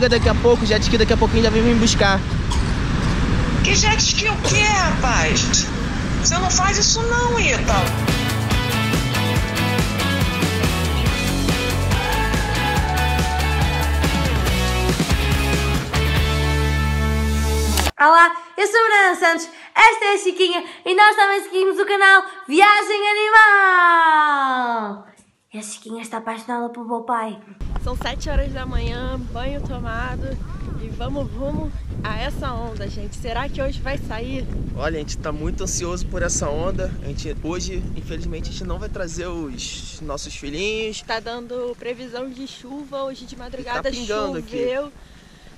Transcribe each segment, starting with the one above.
Chega daqui a pouco, jet ski daqui a pouquinho já vem me buscar. Que jet ski o quê, rapaz? Você não faz isso não, Ítalo. Olá, eu sou a Brana Santos, esta é a Chiquinha e nós também seguimos o canal Viagem Animal! E a Chiquinha está apaixonada pelo meu pai. São 7 horas da manhã, banho tomado e vamos rumo a essa onda, gente. Será que hoje vai sair? Olha, a gente tá muito ansioso por essa onda. A gente, hoje, infelizmente, a gente não vai trazer os nossos filhinhos. Tá dando previsão de chuva, hoje de madrugada tá pingando choveu. aqui.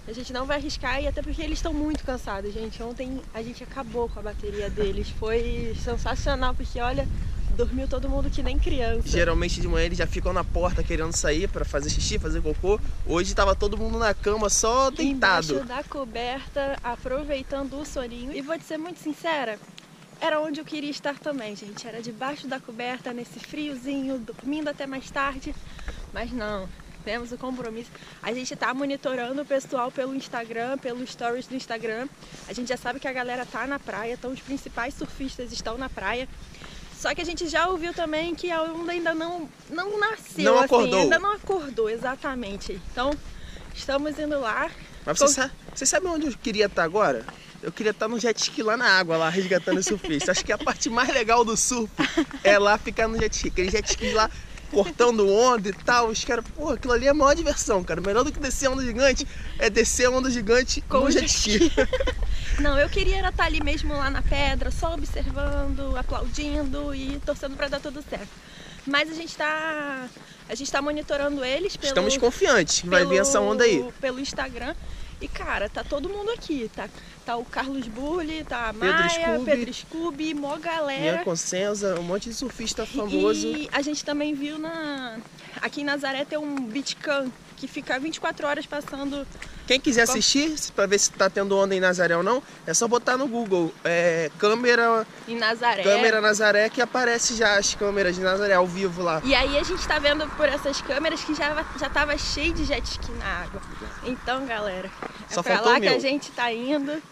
A gente não vai arriscar e até porque eles estão muito cansados, gente. Ontem a gente acabou com a bateria deles. Foi sensacional, porque olha, dormiu todo mundo que nem criança. Geralmente de manhã eles já ficam na porta querendo sair para fazer xixi, fazer cocô. Hoje tava todo mundo na cama só deitado. Embaixo da coberta, aproveitando o soninho. E vou te ser muito sincera, era onde eu queria estar também, gente. Era debaixo da coberta, nesse friozinho, dormindo até mais tarde. Mas não, temos o compromisso. A gente tá monitorando o pessoal pelo Instagram, pelos stories do Instagram. A gente já sabe que a galera tá na praia, então os principais surfistas estão na praia. Só que a gente já ouviu também que a onda ainda não, não nasceu, Não assim, acordou. ainda não acordou, exatamente. Então, estamos indo lá. Mas você, sabe, você sabe onde eu queria estar agora? Eu queria estar no jet ski lá na água, lá resgatando o surfista. Acho que a parte mais legal do surf é lá ficar no jet ski. Aquele jet ski lá cortando onda e tal. Os caras, pô, aquilo ali é a maior diversão, cara. Melhor do que descer onda gigante é descer onda gigante Com o jet ski. Não, eu queria era estar ali mesmo lá na pedra, só observando, aplaudindo e torcendo para dar tudo certo. Mas a gente tá. A gente tá monitorando eles pelo. Estamos confiantes que vai vir essa onda aí. Pelo Instagram. E cara, tá todo mundo aqui. Tá, tá o Carlos Burli, tá a Maia. Pedro Scooby, mó galera. Minha Consenza, um monte de surfista famoso. E a gente também viu na. Aqui em Nazaré tem um beach que fica 24 horas passando. Quem quiser assistir, pra ver se tá tendo onda em Nazaré ou não, é só botar no Google. É, câmera, Em Nazaré. câmera Nazaré que aparece já as câmeras de Nazaré ao vivo lá. E aí a gente tá vendo por essas câmeras que já, já tava cheio de jet ski na água. Então, galera, é Só pra lá que a gente tá indo.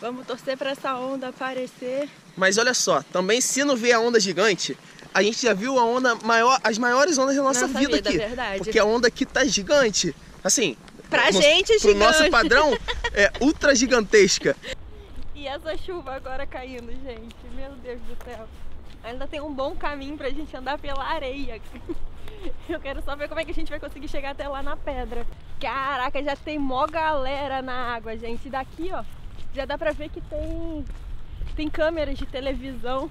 Vamos torcer pra essa onda aparecer. Mas olha só, também se não ver a onda gigante, a gente já viu a onda maior, as maiores ondas da nossa, Nossa vida, vida, aqui. verdade. Porque a onda aqui tá gigante. Assim, Pra no- gente, pro nosso padrão, é ultra gigantesca. E essa chuva agora caindo, gente. Meu Deus do céu. Ainda tem um bom caminho pra gente andar pela areia. Eu quero só ver como é que a gente vai conseguir chegar até lá na pedra. Caraca, já tem mó galera na água, gente. E daqui, ó, já dá pra ver que tem, tem câmeras de televisão.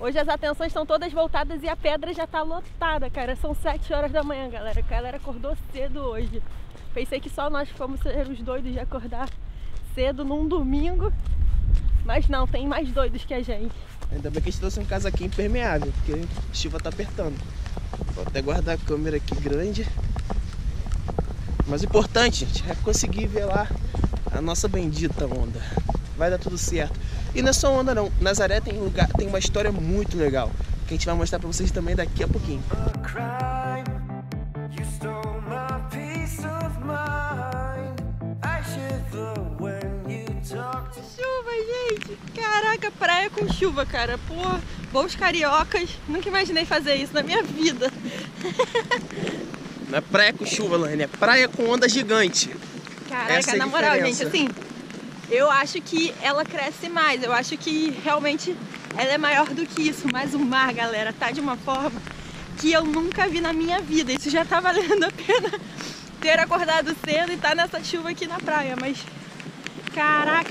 Hoje as atenções estão todas voltadas e a pedra já tá lotada, cara. São 7 horas da manhã, galera. A galera acordou cedo hoje. Pensei que só nós fomos ser os doidos de acordar cedo num domingo. Mas não, tem mais doidos que a gente. Ainda bem que a gente trouxe um casaquinho impermeável, porque a chuva tá apertando. Vou até guardar a câmera aqui grande. Mas o importante, gente, é conseguir ver lá a nossa bendita onda. Vai dar tudo certo. E não é só onda não. Nazaré tem um lugar, tem uma história muito legal. Que a gente vai mostrar pra vocês também daqui a pouquinho. Praia com chuva, cara. Pô, bons cariocas. Nunca imaginei fazer isso na minha vida. Não é praia com chuva, Lane, é praia com onda gigante. Caraca, Essa é na moral, gente, diferença. assim, eu acho que ela cresce mais. Eu acho que realmente ela é maior do que isso. Mas o mar, galera, tá de uma forma que eu nunca vi na minha vida. Isso já tá valendo a pena ter acordado cedo e tá nessa chuva aqui na praia. Mas, caraca,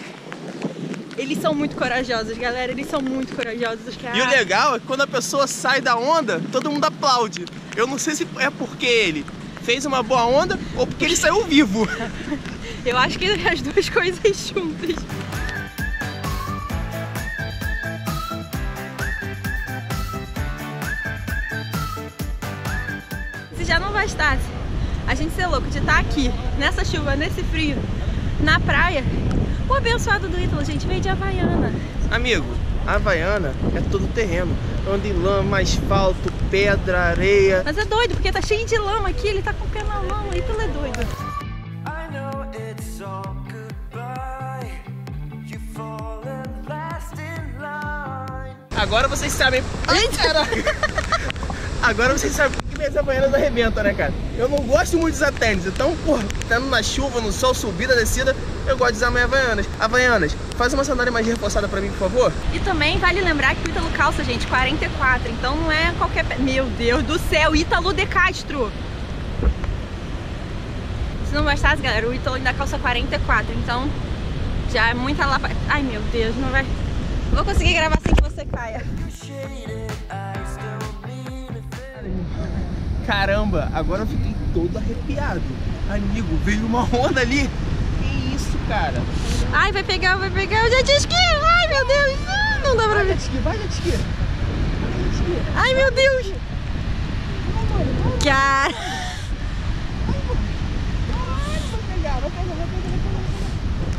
eles são muito corajosos, galera. Eles são muito corajosos, cara. E o legal é que quando a pessoa sai da onda, todo mundo aplaude. Eu não sei se é porque ele fez uma boa onda ou porque ele saiu vivo. Eu acho que as duas coisas juntas. Se já não bastasse a gente ser louco de estar aqui, nessa chuva, nesse frio, na praia, o abençoado do Ítalo, gente, veio de Havaiana. Amigo, a Havaiana é todo terreno. Anda em lama, asfalto, pedra, areia. Mas é doido, porque tá cheio de lama aqui, ele tá com o pé na lama, o Ítalo é doido. Agora vocês sabem. Ai, caraca! Agora vocês sabem por que minhas havaianas arrebentam, né, cara? Eu não gosto muito de usar tênis, então, porra, estando na chuva, no sol, subida, descida, eu gosto de usar minhas havaianas. Havaianas, faz uma sandália mais reforçada pra mim, por favor. E também vale lembrar que o Ítalo calça, gente, 44. Então não é qualquer. Meu Deus do céu, Ítalo de Castro! Se não bastasse, galera, o Ítalo ainda calça 44. Então já é muita lapa. Ai meu Deus, não vai. Vou conseguir gravar sem que você caia. Caramba, agora eu fiquei todo arrepiado. Amigo, veio uma onda ali. Cara? Ai, vai pegar, vai pegar o jet ski! Ai meu Deus! Ah, Não dá pra Vai, ver. jet ski, vai, jet ski. Ai meu Deus! Cara!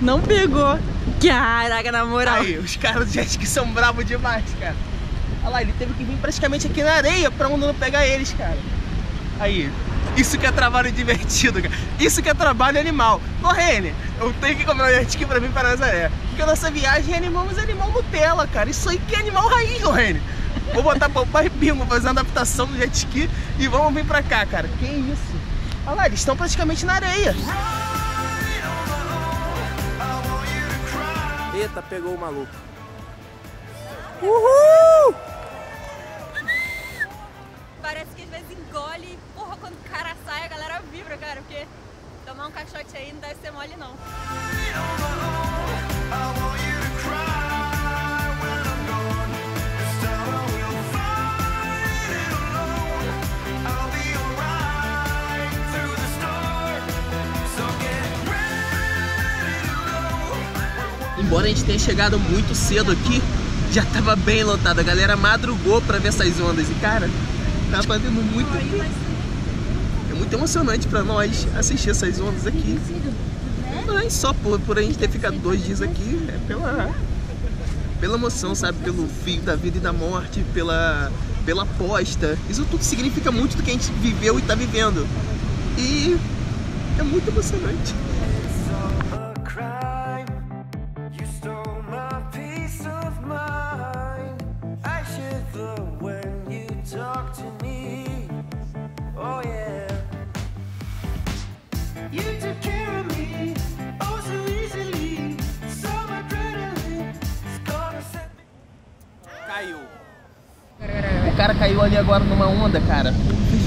Não pegou. Caraca, na moral. Aí, os caras do jet ski são bravos demais, cara. Olha lá, ele teve que vir praticamente aqui na areia pra onda não pegar eles, cara. Aí, isso que é trabalho divertido, cara. Isso que é trabalho animal. Lorene, eu tenho que comprar um jet ski pra vir para Nazaré. Porque a nossa viagem é animamos animal Nutella, cara. Isso aí que é animal raiz, Lorene. Vou botar papai Bingo, fazer uma adaptação do jet ski e vamos vir pra cá, cara. Que isso? Olha lá, eles estão praticamente na areia. Eita, pegou o maluco. Uhul! Parece que às vezes engole. Quando o cara sai, a galera vibra, cara. Porque tomar um caixote aí não deve ser mole, não. Embora a gente tenha chegado muito cedo aqui, já tava bem lotado. A galera madrugou pra ver essas ondas. E cara, tá fazendo muito. Muito emocionante pra nós assistir essas ondas aqui. Mas só por, por a gente ter ficado dois dias aqui, é pela, pela emoção, sabe? Pelo fio da vida e da morte, pela, pela aposta. Isso tudo significa muito do que a gente viveu e tá vivendo. E é muito emocionante. Cara caiu ali agora numa onda, cara.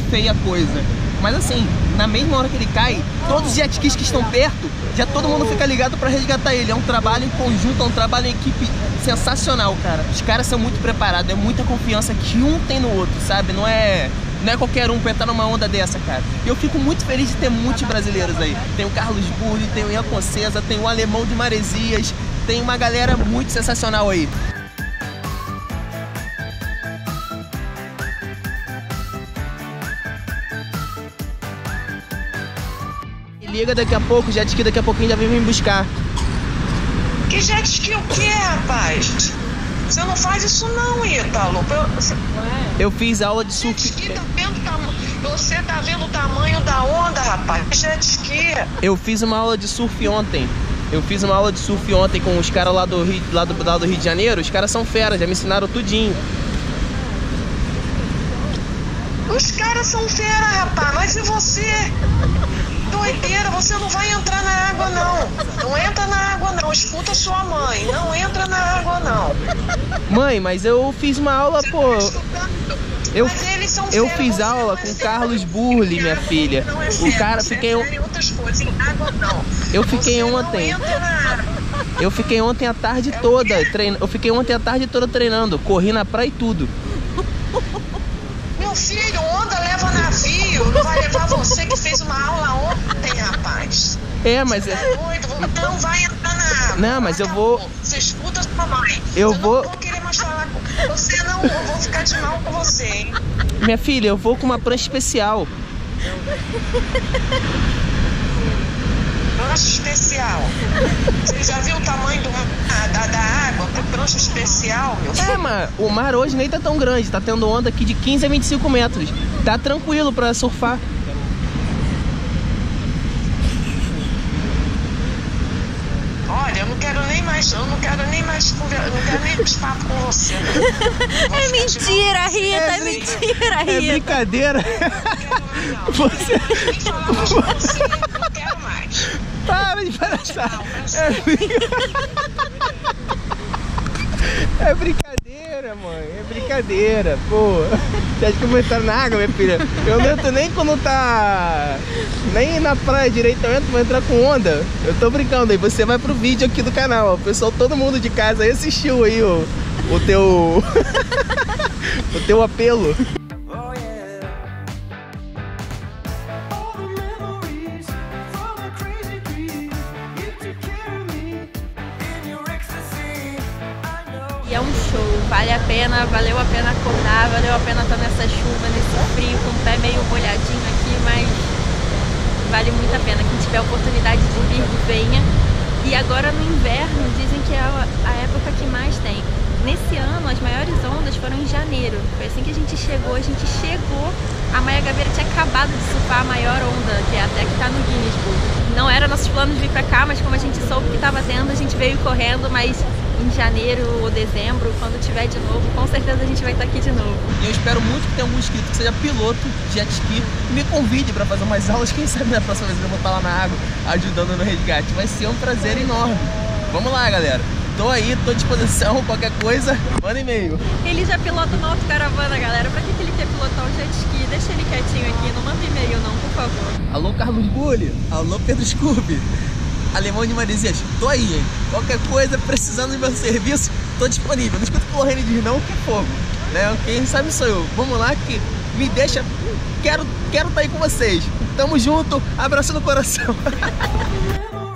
Feia coisa. Mas assim, na mesma hora que ele cai, todos os jet skis que estão perto, já todo mundo fica ligado pra resgatar ele. É um trabalho em conjunto, é um trabalho em equipe sensacional, cara. Os caras são muito preparados, é muita confiança que um tem no outro, sabe? Não é, não é qualquer um pra numa onda dessa, cara. Eu fico muito feliz de ter muitos brasileiros aí. Tem o Carlos Burri, tem o Ian Concesa, tem o Alemão de Maresias, tem uma galera muito sensacional aí. Liga daqui a pouco, o jet ski daqui a pouquinho já vem me buscar. Que jet ski o que, rapaz? Você não faz isso não, Ítalo. Eu- Você, Eu fiz aula de jet surf. ski tá vendo o tama- Você tá vendo o tamanho da onda, rapaz? Jet ski. Eu fiz uma aula de surf ontem. Eu fiz uma aula de surf ontem com os caras lá do Rio, lá do, lá do Rio de Janeiro. Os caras são feras, já me ensinaram tudinho. Os caras são fera, rapaz. Mas e você? Doideira, você não vai entrar na água, não. Não entra na água, não. Escuta sua mãe. Não entra na água, não. Mãe, mas eu fiz uma aula, Você pô. tá. Eu, eu fiz você aula com. Carlos Burli, minha filha. é O cara, fiquei, é coisas, água. Eu fiquei Você ontem. Na eu fiquei ontem a tarde É toda treinando. Eu fiquei ontem a tarde toda treinando. Corri na praia e tudo. Meu filho, onda leva navio. Não vai levar você que fez uma aula ontem, rapaz. É, mas é. Tá doido? Não vai entrar na água. Não, mas eu vou- Você escuta sua mãe. Eu vou- não vou querer mais falar com você. Não, eu vou ficar de mal com você, hein? Minha filha, eu vou com uma prancha especial. Prancha especial. Você já viu o tamanho do, da, da água? Prancha especial, meu filho. É, mas o mar hoje nem tá tão grande, tá tendo onda aqui de 15 a 25 metros. Tá tranquilo pra surfar. não quero nem mais, eu não quero nem mais conver- não quero nem mais papo com você. É mentira, Rita, é, É mentira, É Rita. brincadeira. Você Nem falar mais com você, não quero mais. para de palhaçada. Não, É, sempre. brin- é brincadeira, mãe. É brincadeira, pô. Você acha que eu vou entrar na água, minha filha? Eu não entro nem quando tá. Nem na praia direito eu entro, vou entrar com onda. Eu tô brincando aí. Você vai pro vídeo aqui do canal. ó. O pessoal, todo mundo de casa aí assistiu aí o, o teu. o teu apelo. E é um show, vale a pena, valeu a pena acordar, valeu a pena estar nessa chuva, nesse frio, com o pé meio molhadinho aqui, mas vale muito a pena. Quem tiver a oportunidade de vir, venha. E agora no inverno, dizem que é a época que mais tem. Nesse ano, as maiores ondas foram em janeiro. Foi assim que a gente chegou. A gente chegou, a Maia Gabeira tinha acabado de surfar a maior onda, que é até que tá no Guinness Book. Não era nossos planos vir pra cá, mas como a gente soube que tava tendo, a gente veio correndo, mas em janeiro ou dezembro, quando tiver de novo, com certeza a gente vai estar aqui de novo. E eu espero muito que tenha algum inscrito que seja piloto de jet ski e me convide para fazer umas aulas. Quem sabe na próxima vez eu vou estar lá na água ajudando no resgate. Vai ser um prazer enorme. Vamos lá, galera. Tô aí, tô à disposição. Qualquer coisa, manda e-mail. Ele já pilota uma autocaravana, galera. Pra que, que ele quer pilotar um jet ski? Deixa ele quietinho aqui, não manda e-mail não, por favor. Alô, Carlos Bulli. Alô, Pedro Scooby. Alemão de Marizias, tô aí, hein? Qualquer coisa, precisando do meu serviço, tô disponível. Não escuta o que o Lorraine diz, não, que é fogo. Né? Quem sabe sou eu. Vamos lá que me deixa. Quero estar quero tá aí com vocês. Tamo junto, abraço no coração.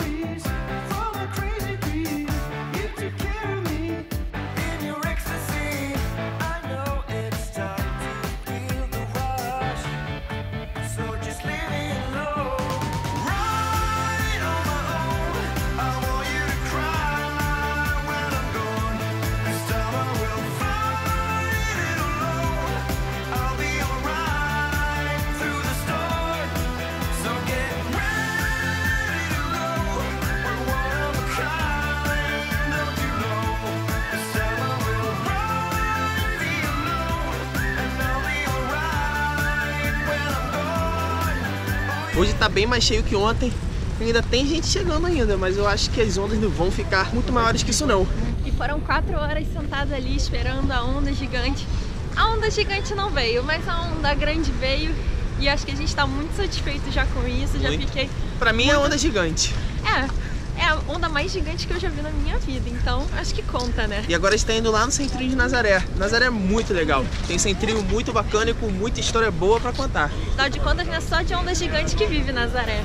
Hoje tá bem mais cheio que ontem. Ainda tem gente chegando ainda, mas eu acho que as ondas não vão ficar muito maiores que isso não. E foram quatro horas sentados ali esperando a onda gigante. A onda gigante não veio, mas a onda grande veio. E acho que a gente tá muito satisfeito já com isso. Já Muito. fiquei. Pra mim é onda gigante. É, é a onda mais gigante que eu já vi na minha vida. Então acho que conta, né? E agora está indo lá no Centrinho de Nazaré. Nazaré é muito legal. Tem centrinho muito bacana e com muita história boa pra contar. Afinal de contas, não é só de onda gigante que vive Nazaré.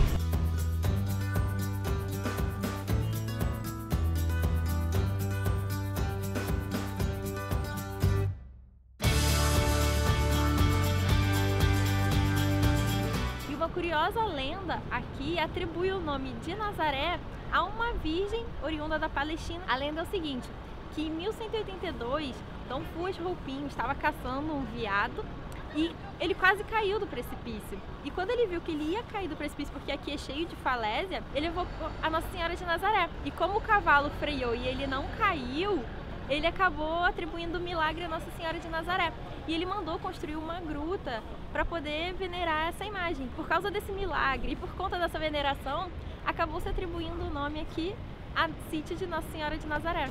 E uma curiosa lenda aqui atribui o nome de Nazaré a uma virgem oriunda da Palestina. A lenda é o seguinte, que em 1182, Dom Fuas Roupinho estava caçando um veado e ele quase caiu do precipício. E quando ele viu que ele ia cair do precipício, porque aqui é cheio de falésia, ele levou a Nossa Senhora de Nazaré. E como o cavalo freou e ele não caiu, ele acabou atribuindo o milagre a Nossa Senhora de Nazaré. E ele mandou construir uma gruta para poder venerar essa imagem. Por causa desse milagre e por conta dessa veneração, acabou se atribuindo o nome aqui a sítio de Nossa Senhora de Nazaré.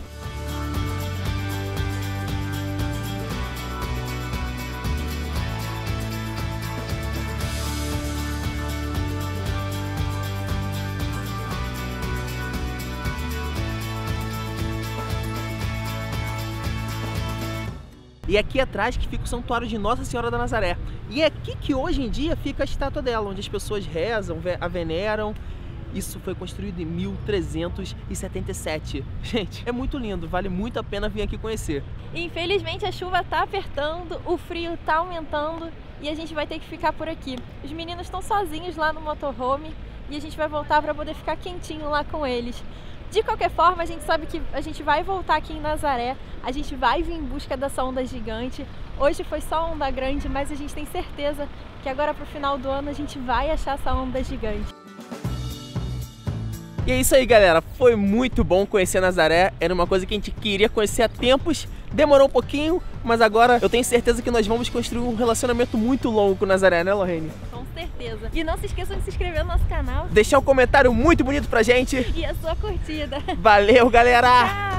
E aqui atrás que fica o Santuário de Nossa Senhora da Nazaré. E é aqui que hoje em dia fica a estátua dela, onde as pessoas rezam, a veneram. Isso foi construído em 1377. Gente, é muito lindo, vale muito a pena vir aqui conhecer. Infelizmente a chuva tá apertando, o frio tá aumentando e a gente vai ter que ficar por aqui. Os meninos estão sozinhos lá no motorhome e a gente vai voltar para poder ficar quentinho lá com eles. De qualquer forma, a gente sabe que a gente vai voltar aqui em Nazaré, a gente vai vir em busca dessa onda gigante. Hoje foi só onda grande, mas a gente tem certeza que agora pro final do ano a gente vai achar essa onda gigante. E é isso aí, galera. Foi muito bom conhecer Nazaré. Era uma coisa que a gente queria conhecer há tempos. Demorou um pouquinho, mas agora eu tenho certeza que nós vamos construir um relacionamento muito longo com Nazaré, né, Lorraine? Com certeza. E não se esqueçam de se inscrever no nosso canal Deixar um comentário muito bonito pra gente. e a sua curtida. Valeu, galera! Tchau!